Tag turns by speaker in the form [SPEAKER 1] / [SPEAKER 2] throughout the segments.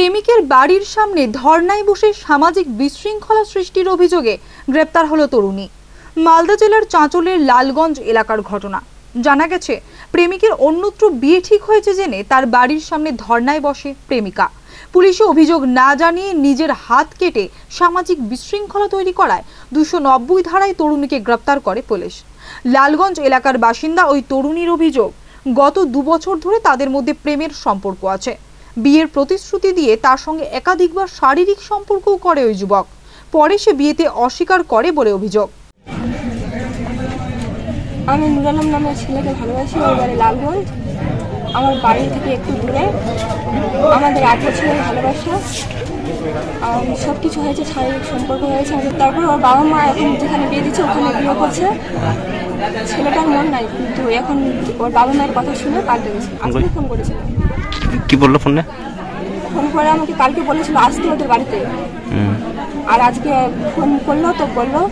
[SPEAKER 1] প্রেমিকের বাড়ির সামনে ধর্নায় বসে সামাজিক বিশৃঙ্খলা সৃষ্টির অভিযোগে গ্রেপ্তার হলো তরুণী। মালদা জেলার চাঁচলের লালগঞ্জ এলাকার ঘটনা। জানা গেছে, প্রেমিকের অন্যত্র বিয়ে ঠিক হয়েছে জেনে তার বাড়ির সামনে ধর্নায় বসে প্রেমিকা। পুলিশে অভিযোগ না জানিয়ে নিজের হাত কেটে সামাজিক বিশৃঙ্খলা তৈরি করায় দুশো নব্বই ধারায় তরুণীকে গ্রেপ্তার করে পুলিশ। লালগঞ্জ এলাকার বাসিন্দা ওই তরুণীর অভিযোগ, গত দুবছর ধরে তাদের মধ্যে প্রেমের সম্পর্ক আছে। বিয়ের প্রতিশ্রুতি দিয়ে তার সঙ্গে একাধিকবার শারীরিক সম্পর্কও করে ওই যুবক। পরে সে বিয়েতে অস্বীকার করে বলে অভিযোগ।
[SPEAKER 2] আমি নুর আলম নামের ছেলেকে ভালোবাসি, ওর বাড়ি লালগঞ্জ। আমার বাড়ি থেকে একটু দূরে। আমাদের আট বছরের ভালোবাসা। সব কিছু হয়েছে, শারীরিক সম্পর্ক হয়েছে। তারপর ওর বাবা মা এখন যেখানে বিয়ে দিচ্ছে, ওখানে বিয়ে করছে। ছেলেটার মন নাই, কিন্তু এখন ওর বাবা মায়ের কথা শুনে পাল্টে গেছে। আজকে ফোন করেছিল
[SPEAKER 3] কি বলল ফোনে
[SPEAKER 2] ফোন করে আমাকে কালকে বলেছিল আসতে ওদের বাড়িতে। আর আজকে ফোন করল তো বলল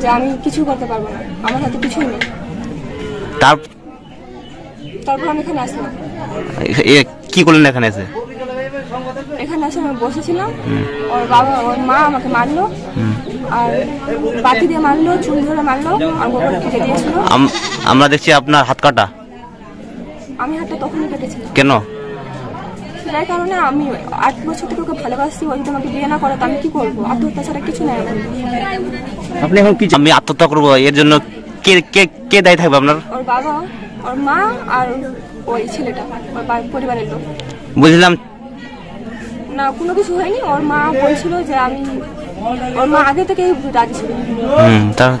[SPEAKER 2] যে আমি কিছু করতে পারব না। আমার হাতে কিছুই নেই।
[SPEAKER 3] তার
[SPEAKER 2] তারপর আমি এখানে আসলাম।
[SPEAKER 3] এ- কি করলেন এখানে এসে?
[SPEAKER 2] এখানে এসে আমি বসেছিলাম। ওর বাবা ওর মা আমাকে মারলো। আর বাতি দিয়ে মারলো চুল ধরে মারলো আর গোবর কেটে দিয়েছিল।
[SPEAKER 3] আম- আমরা দেখছি আপনার হাত কাটা।
[SPEAKER 2] আমি হাতটা তখনই কেটেছিলাম।
[SPEAKER 3] কেন?
[SPEAKER 2] সেটার কারণে আমি আট বছর থেকে ওকে ভালোবাসছি ও যদি আমাকে বিয়ে না করে আমি কি করব? আত্মহত্যা ছাড়া কিছু নাই
[SPEAKER 3] আপনি এখন কি আমি আত্মহত্যা করব এর জন্য কে কে কে দায়ী থাকবে আপনার?
[SPEAKER 2] ওর বাবা ওর মা আর ওই ছেলেটা ওর পরিবারের লোক।
[SPEAKER 3] বুঝলাম।
[SPEAKER 2] না কোনো কিছু হয়নি। ওর মা বলছিল যে আমি ওর মা আগে থেকেই রাজি ছিল।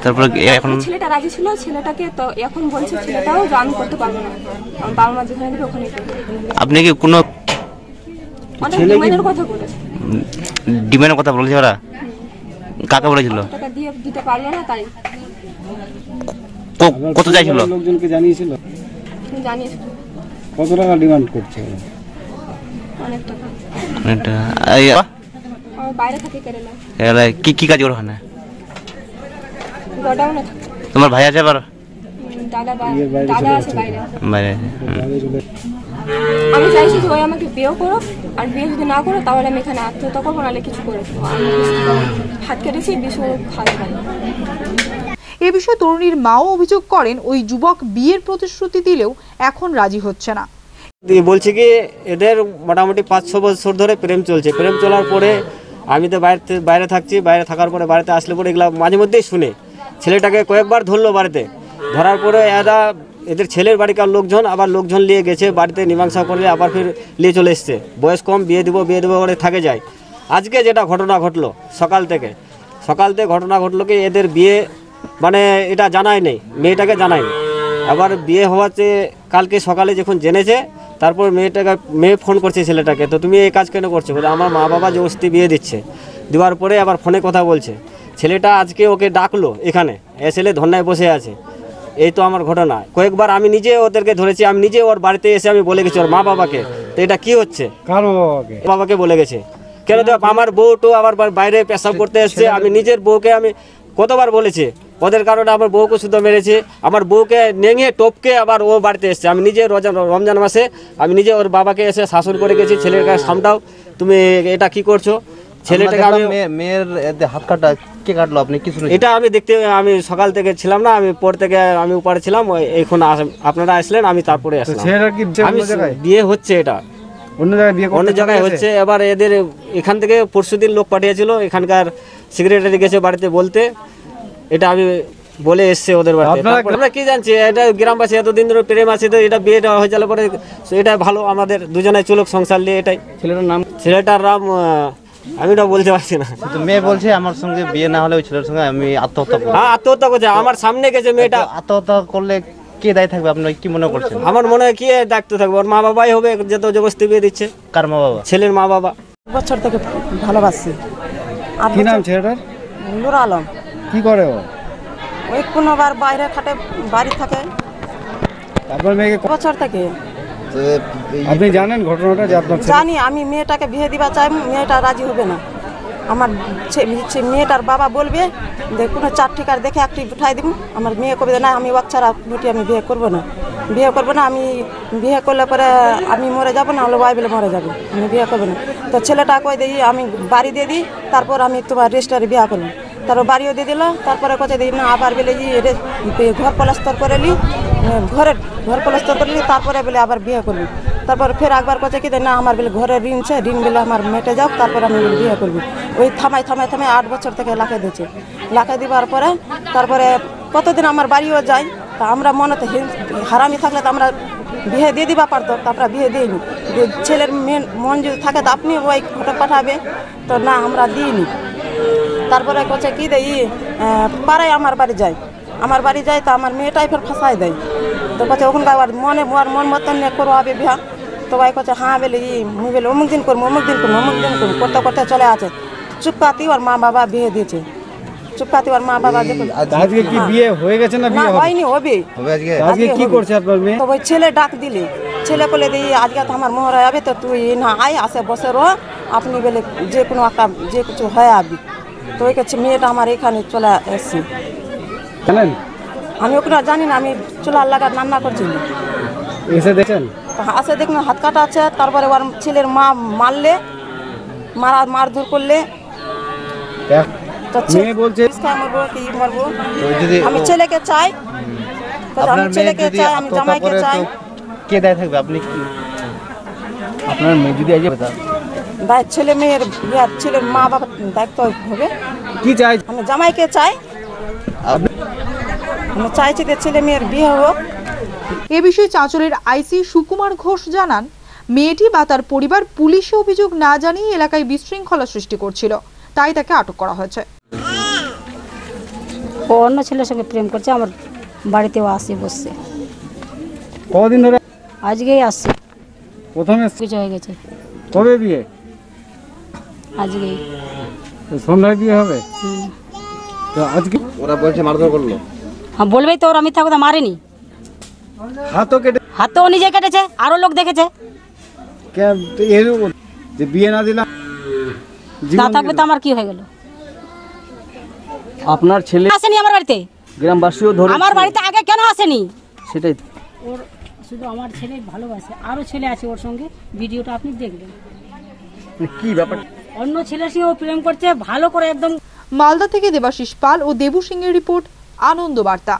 [SPEAKER 3] তারপরে এখন?
[SPEAKER 2] ছেলেটা রাজি ছিল ছেলেটাকে তো এখন বলছে ছেলেটাও যে আমি করতে পারব না। আমার বাবা মা যেখানে দেবে ওখানে
[SPEAKER 3] আপনি কি কোনো
[SPEAKER 2] ডিমান্ডের কথা বলেছে।
[SPEAKER 3] ডিমান্ডের কথা বলেছে ওরা? কাকে বলেছিল? কত চাইছিল?
[SPEAKER 4] লোকজনকে জানিয়েছিল?
[SPEAKER 2] তুমি জানিস
[SPEAKER 4] কত টাকা ডিমান্ড করছে ওরা?
[SPEAKER 2] অনেক টাকা।
[SPEAKER 3] এটা, এই,
[SPEAKER 2] আমার বাইরে থাকে কেরালা
[SPEAKER 3] এরা কি কি কাজ করে তোমার ভাই আছে আবার?
[SPEAKER 2] দাদা আছে চাইছি যে ওই আমাকে বিয়েও করো আর বিয়ে যদি না করো তাহলে আমি এখানে আত্মহত্যা করব নাহলে কিছু করে হাত কেটেছি বিষ খাওয়া
[SPEAKER 1] এ বিষয়ে তরুণীর মাও অভিযোগ করেন ওই যুবক বিয়ের প্রতিশ্রুতি দিলেও এখন রাজি হচ্ছে না।
[SPEAKER 5] দিয়ে বলছে কি এদের মোটামুটি পাঁচ ছ বছর ধরে প্রেম চলছে। প্রেম চলার পরে আমি তো বাইরে বাইরে থাকছি বাইরে থাকার পরে বাড়িতে আসলে পরে এগুলো মাঝে মধ্যেই শুনে। ছেলেটাকে কয়েকবার ধরলো বাড়িতে। ধরার পরে এরা এদের ছেলের বাড়িকার লোকজন, আবার লোকজন নিয়ে গেছে, বাড়িতে মীমাংসা করলে আবার ফির নিয়ে চলে এসছে। বয়স কম, বিয়ে দিব, বিয়ে দেবো করে থাকে যায়। আজকে যেটা ঘটনা ঘটলো, সকাল থেকে সকাল থেকে ঘটনা ঘটলো কি, এদের বিয়ে মানে এটা জানাই নেই, মেয়েটাকে জানায়নি। আবার বিয়ে হওয়াতে কালকে সকালে যখন জেনেছে, তারপর মেয়েটাকে, মেয়ে ফোন করছে ছেলেটাকে, তো তুমি এই কাজ কেন করছ? বলে, আমার মা বাবা জবস্তি বিয়ে দিচ্ছে। দেওয়ার পরে আবার ফোনে কথা বলছে। ছেলেটা আজকে ওকে ডাকলো এখানে এ ছেলে ধন্যায় বসে আছে। এই তো আমার ঘটনা। কয়েকবার আমি নিজে ওদেরকে ধরেছি আমি নিজে ওর বাড়িতে এসে আমি বলে গেছি ওর মা বাবাকে। তো এটা কি হচ্ছে?
[SPEAKER 4] বাবাকে?
[SPEAKER 5] বলে গেছে। কেন তো আমার বউ তো আবার বাইরে পেশাব করতে এসছে আমি নিজের বউকে আমি কতবার বলেছি? ওদের কারণে আমার বউকে শুধু মেরেছে আমার বউকে নেঙে টপকে আবার ও বাড়িতে এসছে। আমি নিজে রোজা- রমজান মাসে আমি নিজে ওর বাবাকে এসে শাসন করে গেছি ছেলের কাছে সামটাও। তুমি এটা কি করছ? ছেলেটাকে আমি
[SPEAKER 6] মেয়ের হাত কাটা কে কাটলো? আপনি কিছু
[SPEAKER 5] এটা আমি দেখতে আমি সকাল থেকে ছিলাম না আমি পর থেকে আমি উপরে ছিলাম এখন আস- আপনারা আসলেন আমি তারপরে আসলাম। আমি বিয়ে হচ্ছে এটা।
[SPEAKER 4] অন্য জায়গায় বিয়ে
[SPEAKER 5] অন্য জায়গায় হচ্ছে এবার এদের এখান থেকে পরশুদিন লোক পাঠিয়েছিল এখানকার সেক্রেটারি গেছে বাড়িতে বলতে। এটা আমি বলে এসছে ওদের বাড়িতে। আমরা কি জানছি এটা গ্রামবাসী এতদিন ধরে প্রেম আছে তো এটা বিয়েটা হয়ে গেলে পরে এটা ভালো আমাদের দুজনে চলুক সংসার নিয়ে এটাই।
[SPEAKER 6] ছেলেটার নাম?
[SPEAKER 5] ছেলেটার নাম আমি ওটা বলতে পারছি না।
[SPEAKER 6] তো মেয়ে বলছে আমার সঙ্গে বিয়ে না হলে ওই ছেলের সঙ্গে আমি আত্মহত্যা করব।
[SPEAKER 5] হ্যাঁ আত্মহত্যা করছে। আমার সামনে গেছে মেয়েটা।
[SPEAKER 6] আত্মহত্যা করলে কে দায়ী থাকবে? আপনি কি মনে করছেন?
[SPEAKER 5] আমার মনে হয় কি ডাকতে থাকবে? ওর মা বাবাই হবে যেত জবস্তি বিয়ে দিচ্ছে।
[SPEAKER 6] কার মা বাবা?
[SPEAKER 5] ছেলের মা বাবা।
[SPEAKER 7] বছর থেকে ভালোবাসি। আর
[SPEAKER 4] কি নাম ছেলেটার?
[SPEAKER 7] নুর আলম।
[SPEAKER 4] কি করে ও?
[SPEAKER 7] ওই কোনোবার বাইরে খাটে বাড়ি থাকে।
[SPEAKER 4] আপনার মেয়েকে
[SPEAKER 7] বছর থেকে
[SPEAKER 4] আপনি জানেন ঘটনাটা যে আপনার
[SPEAKER 7] জানি আমি মেয়েটাকে বিয়ে দিবা চাই মেয়েটা রাজি হবে না। আমার মেয়েটার বাবা বলবে যে কোনো চার ঠিকার দেখে একটি উঠাই দিব। আমার মেয়ে কবে না আমি ওয়াক ছাড়া দুটি আমি বিয়ে করব না। বিয়ে করব না আমি বিয়ে করলে পরে আমি মরে যাব না হলে বলে মরে যাব। আমি বিয়ে করব না। তো ছেলেটা কই দিই আমি বাড়ি দিয়ে দিই তারপর আমি তোমার রেজিস্টারে বিয়ে করলাম। তারপর বাড়িও দিয়ে দিল তারপরে কোথায় দিই না আবার বলে ঘর পলাস্তর করে নি ঘরের ঘর প্লাস্তর করে নি তারপরে বলে আবার বিয়ে করবি। তারপর ফের একবার কোথায় কি দেয়, না আমার বলে ঘরে ঋণ আছে ঋণ বলে আমার মেটে যাও তারপর আমি বিয়ে করবি। ওই থামাই থামাই থামাই আট বছর থেকে লাখে দিচ্ছে লাখে দিবার পরে তারপরে কতদিন আমার বাড়িও যায় তা আমরা মনে তো হিং- হারামি থাকলে তো আমরা বিয়ে দিয়ে দিবা পারতো তা আমরা বিয়ে দিইনি। ছেলের মেন মন যদি থাকে তো আপনি ওই ঘটক পাঠাবে তো না আমরা দিইনি। তারপরে কোচে কি আহ, পাড়ায় আমার বাড়ি যায়। আমার বাড়ি যায় তো আমার মেয়েটাই ফের ফাঁসাই দেয়। তো কোচে ওখানকার আর মনে মোর মন মতন নিয়ে করো হবে বিয়া তো ভাই কোচে হ্যাঁ বলে ই মুই বলে অমুক দিন করব অমুক দিন করব অমুক দিন করব করতে করতে চলে আছে চুপকাতি ওর মা বাবা বিয়ে দিয়েছে। চুপকাতি ওর মা বাবা দেখো
[SPEAKER 4] আজকে কি বিয়ে হয়ে গেছে না বিয়ে হবে?
[SPEAKER 7] হয়নি হবে।
[SPEAKER 6] হবে আজকে?
[SPEAKER 4] আজকে কি করছে আপনার মেয়ে?
[SPEAKER 7] তো ওই ছেলে ডাক দিলে। ছেলে বলে দিই আজকে তো আমার মোহর যাবে তো তুই না আয় আসে বসে রো। আপনি বলে যে কোনো একটা যে কিছু হয়ে আবি। তো ওই কাছে মেয়েটা আমার এখানে চলে এসছি।
[SPEAKER 4] জানেন?
[SPEAKER 7] আমি ওখানে জানি না আমি চুলার লাগা রান্না করছি।
[SPEAKER 4] এসে দেখেন।
[SPEAKER 7] তো আসে দেখুন হাত কাটা আছে তারপরে ওর ছেলের মা মারলে মারা মারধর করলে। তো ছে-
[SPEAKER 4] মেয়ে বলছে
[SPEAKER 7] ইসকায় মরবো কি মরবো? আমি ছেলেকে চাই। তো আমি ছেলেকে চাই আমি জামাইকে চাই।
[SPEAKER 6] কে দায় থাকবে? আপনি কি
[SPEAKER 4] আপনার মেয়ে যদি আজকে
[SPEAKER 7] ভাই ছেলে মেয়ের ছেলের মা বাবা দায়িত্ব হবে।
[SPEAKER 4] কি চাই?
[SPEAKER 7] আমি জামাইকে চাই। আমি চাইছি যে ছেলে মেয়ের বিয়ে হোক।
[SPEAKER 1] এ বিষয়ে চাঁচলের আইসি সুকুমার ঘোষ জানান মেয়েটি বা তার পরিবার পুলিশে অভিযোগ না জানিয়ে এলাকায় বিশৃঙ্খলা সৃষ্টি করছিল তাই তাকে আটক করা হয়েছে।
[SPEAKER 8] ও অন্য ছেলের সঙ্গে প্রেম করছে আমার বাড়িতেও আসে বসছে
[SPEAKER 4] কদিন ধরে?
[SPEAKER 8] আজকেই আসছে
[SPEAKER 4] প্রথমে
[SPEAKER 8] কিছু হয়ে গেছে।
[SPEAKER 4] কবে বিয়ে?
[SPEAKER 8] আজকেই।
[SPEAKER 4] সন্ধ্যায় বিয়ে হবে? তো আজকে
[SPEAKER 6] ওরা বলছে মারধর করল।
[SPEAKER 8] বলবেই তো ওরা মিথ্যা কথা মারেনি
[SPEAKER 4] হাতও কেটে
[SPEAKER 8] হাত তো নিজে কেটেছে আরও লোক দেখেছে
[SPEAKER 4] কে- তো এর যে বিয়ে না দিলাম
[SPEAKER 8] না থাকবে তো আমার কি হয়ে গেল
[SPEAKER 4] আপনার ছেলে
[SPEAKER 8] আসেনি আমার বাড়িতে
[SPEAKER 4] গ্রামবাসীও ধরে
[SPEAKER 8] আমার বাড়িতে আগে কেন আসেনি
[SPEAKER 4] সেটাই
[SPEAKER 8] ওর শুধু আমার ছেলে ভালোবাসে আরও ছেলে আছে ওর সঙ্গে ভিডিওটা আপনি দেখবেন
[SPEAKER 4] কি ব্যাপার
[SPEAKER 8] অন্য ছেলের সঙ্গে ও প্রেম করছে ভালো করে একদম
[SPEAKER 1] মালদা থেকে দেবাশিস পাল ও দেবু সিং এর রিপোর্ট আনন্দ বার্তা